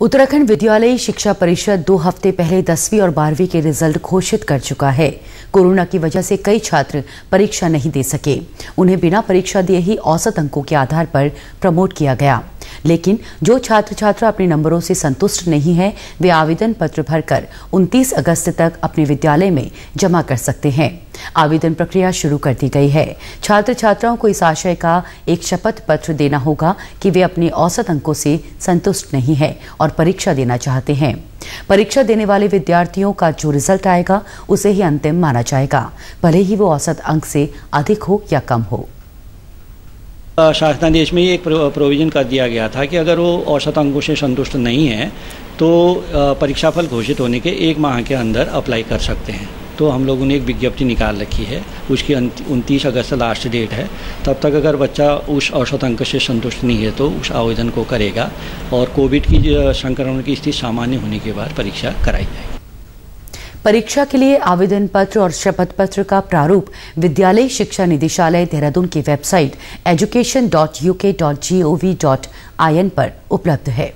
उत्तराखंड विद्यालय शिक्षा परिषद दो हफ़्ते पहले दसवीं और बारहवीं के रिज़ल्ट घोषित कर चुका है। कोरोना की वजह से कई छात्र परीक्षा नहीं दे सके। उन्हें बिना परीक्षा दिए ही औसत अंकों के आधार पर प्रमोट किया गया। लेकिन जो छात्र छात्रा अपने नंबरों से संतुष्ट नहीं है, वे आवेदन पत्र भरकर 29 अगस्त तक अपने विद्यालय में जमा कर सकते हैं। आवेदन प्रक्रिया शुरू कर दी गई है। छात्र छात्राओं को इस आशय का एक शपथ पत्र देना होगा कि वे अपने औसत अंकों से संतुष्ट नहीं है और परीक्षा देना चाहते हैं। परीक्षा देने वाले विद्यार्थियों का जो रिज़ल्ट आएगा, उसे ही अंतिम माना जाएगा। भले ही वो औसत अंक से अधिक हो या कम हो। शासनादेश में ये एक प्रोविज़न कर दिया गया था कि अगर वो औसत अंकों से संतुष्ट नहीं है तो परीक्षाफल घोषित होने के एक माह के अंदर अप्लाई कर सकते हैं। तो हम लोगों ने एक विज्ञप्ति निकाल रखी है, उसकी उनतीस अगस्त लास्ट डेट है। तब तक अगर बच्चा उस औसत अंक से संतुष्ट नहीं है तो उस आवेदन को करेगा और कोविड की संक्रमण की स्थिति सामान्य होने के बाद परीक्षा कराई जाएगी। परीक्षा के लिए आवेदन पत्र और शपथ पत्र का प्रारूप विद्यालय शिक्षा निदेशालय देहरादून की वेबसाइट एन पर उपलब्ध है।